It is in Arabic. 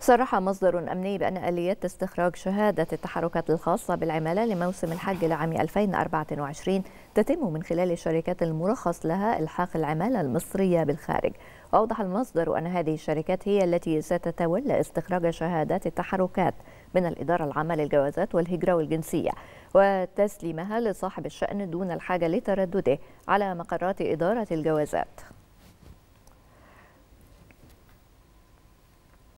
صرح مصدر أمني بأن آليات استخراج شهادة التحركات الخاصة بالعمالة لموسم الحج لعام 2024 تتم من خلال الشركات المرخص لها إلحاق العمالة المصرية بالخارج. وأوضح المصدر أن هذه الشركات هي التي ستتولى استخراج شهادات التحركات من الإدارة العامة للجوازات والهجرة والجنسية وتسليمها لصاحب الشأن دون الحاجة لتردده على مقرات إدارة الجوازات.